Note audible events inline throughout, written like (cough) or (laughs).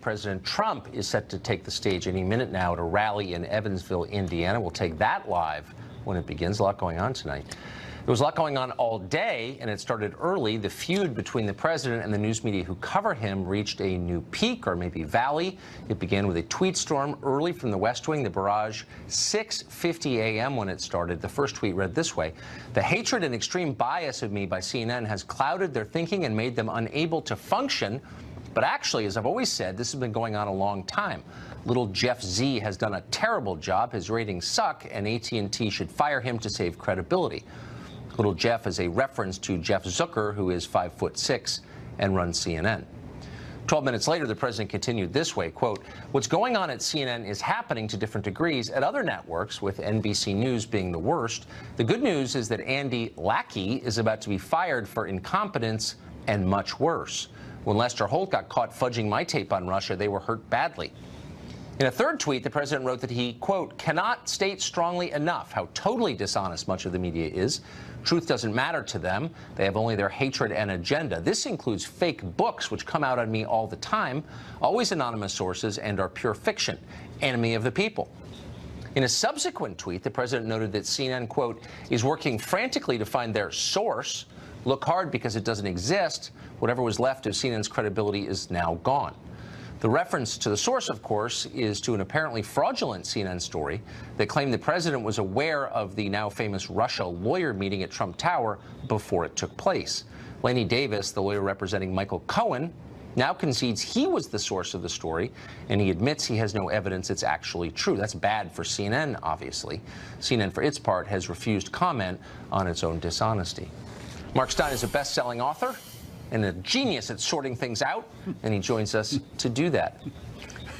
President Trump is set to take the stage any minute now at a rally in Evansville, Indiana. We'll take that live when it begins. A lot going on tonight. There was a lot going on all day, and it started early. The feud between the president and the news media who cover him reached a new peak, or maybe valley. It began with a tweet storm early from the West Wing, the barrage, 6.50 a.m. when it started. The first tweet read this way, The hatred and extreme bias of me by CNN has clouded their thinking and made them unable to function. But actually, as I've always said, this has been going on a long time. Little Jeff Z has done a terrible job. His ratings suck, and AT&T should fire him to save credibility. Little Jeff is a reference to Jeff Zucker, who is five foot six and runs CNN. 12 minutes later, the president continued this way, quote, what's going on at CNN is happening to different degrees at other networks, with NBC News being the worst. The good news is that Andy Lackey is about to be fired for incompetence and much worse. When Lester Holt got caught fudging my tape on Russia, they were hurt badly. In a third tweet, the president wrote that he, quote, cannot state strongly enough how totally dishonest much of the media is. Truth doesn't matter to them. They have only their hatred and agenda. This includes fake books, which come out on me all the time, always anonymous sources, and are pure fiction, enemy of the people. In a subsequent tweet, the president noted that CNN, quote, is working frantically to find their source. Look hard because it doesn't exist. Whatever was left of CNN's credibility is now gone. The reference to the source, of course, is to an apparently fraudulent CNN story that claimed the president was aware of the now famous Russia lawyer meeting at Trump Tower before it took place. Lanny Davis, the lawyer representing Michael Cohen, now concedes he was the source of the story, and he admits he has no evidence it's actually true. That's bad for CNN, obviously. CNN, for its part, has refused comment on its own dishonesty. Mark Steyn is a best-selling author and a genius at sorting things out, and he joins us to do that.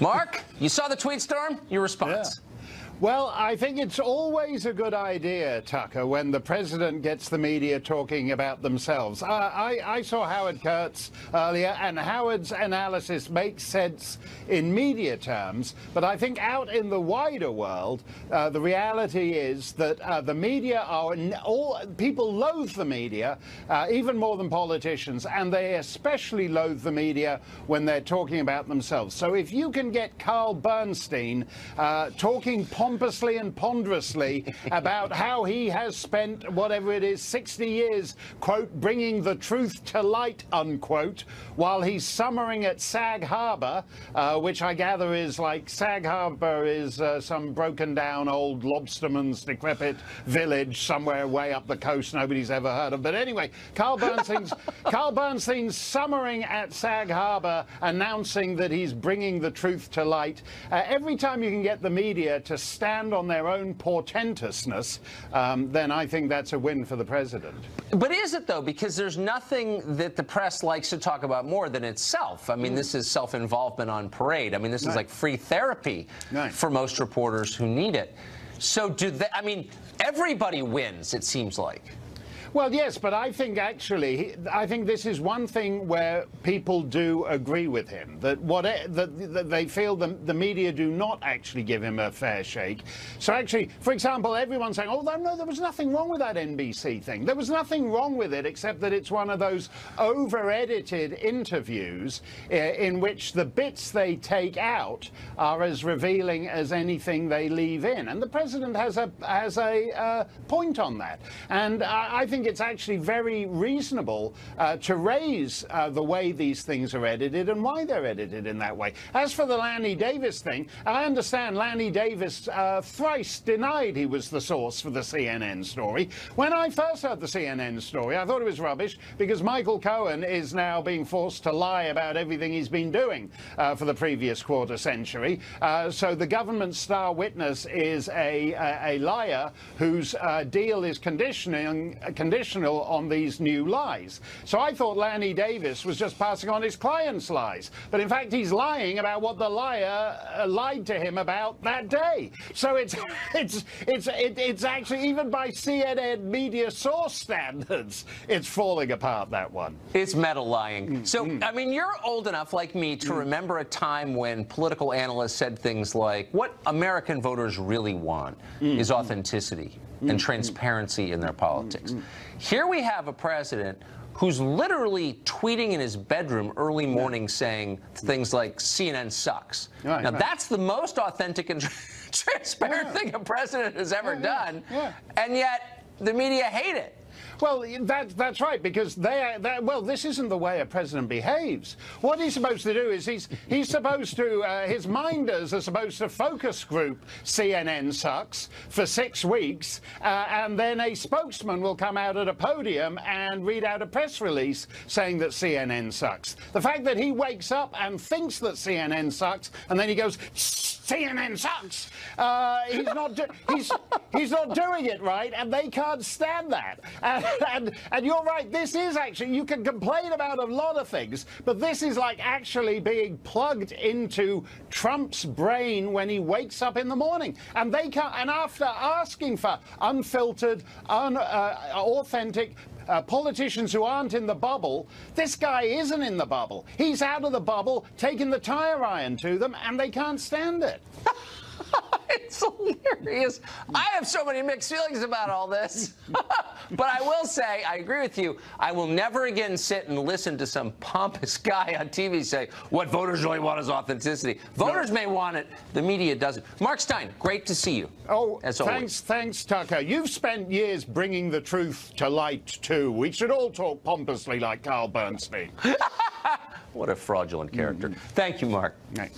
Mark, you saw the tweet storm? Your response? Yeah. Well, I think it's always a good idea, Tucker, when the president gets the media talking about themselves. Uh, I, I, saw Howard Kurtz earlier, and Howard's analysis makes sense in media terms, but I think out in the wider world, uh, the reality is that uh, the media are all people loathe the media uh, even more than politicians, and they especially loathe the media when they're talking about themselves. So if you can get Carl Bernstein uh, talking pompously and ponderously about how he has spent whatever it is 60 years quote bringing the truth to light unquote while he's summering at Sag Harbor uh, which I gather is like Sag Harbor is uh, some broken down old lobsterman's decrepit village somewhere way up the coast nobody's ever heard of. But anyway Carl Bernstein's (laughs) Carl Bernstein's summering at Sag Harbor announcing that he's bringing the truth to light. Uh, every time you can get the media to stand on their own portentousness, um, then I think that's a win for the president. But is it, though? Because there's nothing that the press likes to talk about more than itself. I mean, mm. this is self involvement on parade. I mean, this right. is like free therapy right. for most reporters who need it. So, do they, I mean, everybody wins, it seems like. Well, yes, but I think actually, I think this is one thing where people do agree with him that what that, they feel the, the media do not actually give him a fair shake. So actually, for example, everyone's saying, "Oh no, there was nothing wrong with that NBC thing. There was nothing wrong with it except that it's one of those over-edited interviews in which the bits they take out are as revealing as anything they leave in." And the president has a has a uh, point on that, and I, I think think it's actually very reasonable uh, to raise uh, the way these things are edited and why they're edited in that way. As for the Lanny Davis thing, I understand Lanny Davis uh, thrice denied he was the source for the CNN story. When I first heard the CNN story, I thought it was rubbish because Michael Cohen is now being forced to lie about everything he's been doing uh, for the previous quarter century. Uh, so the government star witness is a, a, a liar whose uh, deal is conditioning, conditioning conditional on these new lies. So I thought Lanny Davis was just passing on his client's lies. But in fact, he's lying about what the liar uh, lied to him about that day. So it's, (laughs) it's, it's, it, it's actually, even by CNN media source standards, it's falling apart, that one. It's meta lying. Mm, so, mm. I mean, you're old enough, like me, to mm. remember a time when political analysts said things like, what American voters really want mm, is authenticity and mm-hmm. transparency in their politics. Mm-hmm. Here we have a president who's literally tweeting in his bedroom early morning saying things like CNN sucks. Right, now, right. that's the most authentic and (laughs) transparent Yeah. thing a president has ever Yeah, yeah, done. And yet, the media hate it. Well, that, that's right, because they, well, this isn't the way a president behaves. What he's supposed to do is he's, he's supposed to, uh, his minders are supposed to focus group CNN sucks for six weeks, uh, and then a spokesman will come out at a podium and read out a press release saying that CNN sucks. The fact that he wakes up and thinks that CNN sucks, and then he goes, CNN sucks. Uh, he's not. He's he's not doing it right, and they can't stand that. And and you're right. This is actually you can complain about a lot of things, but this is like actually being plugged into Trump's brain when he wakes up in the morning, and they can't. And after asking for unfiltered, un, uh, authentic uh, politicians who aren't in the bubble, this guy isn't in the bubble. He's out of the bubble, taking the tire iron to them, and they can't stand it. (laughs) It's hilarious. I have so many mixed feelings about all this. (laughs) but I will say, I agree with you. I will never again sit and listen to some pompous guy on TV say, what voters really want is authenticity. Voters may want it, the media doesn't. Mark Steyn, great to see you. Oh, as thanks, always. thanks, Tucker. You've spent years bringing the truth to light, too. We should all talk pompously like Carl Bernstein. (laughs) What a fraudulent character. Mm-hmm. Thank you, Mark. Right.